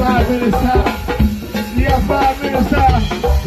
five minutes out. Yeah, five minutes out.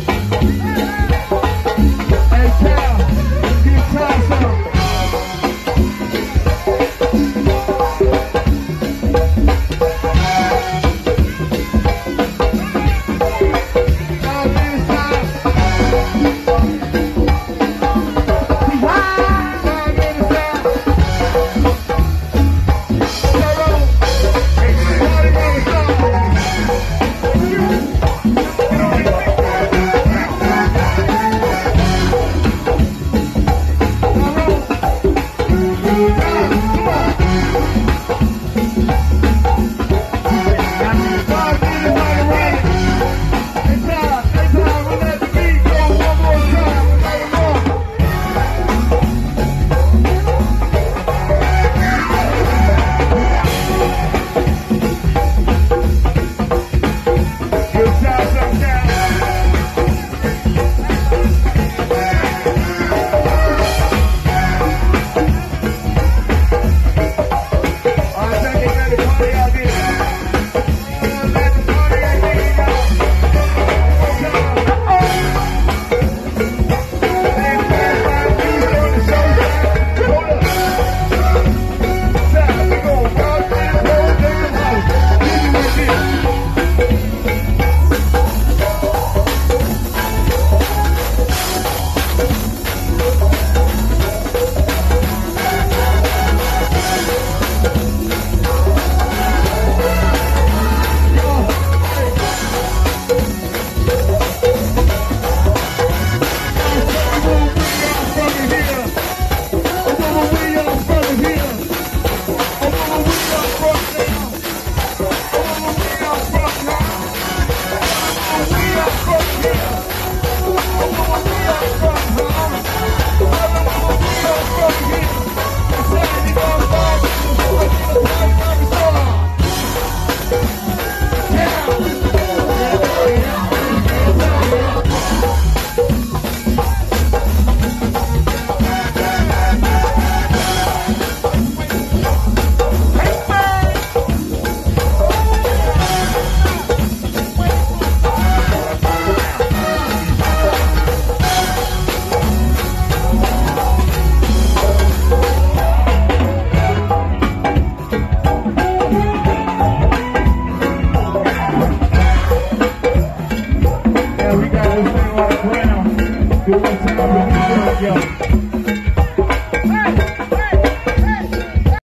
Yeah.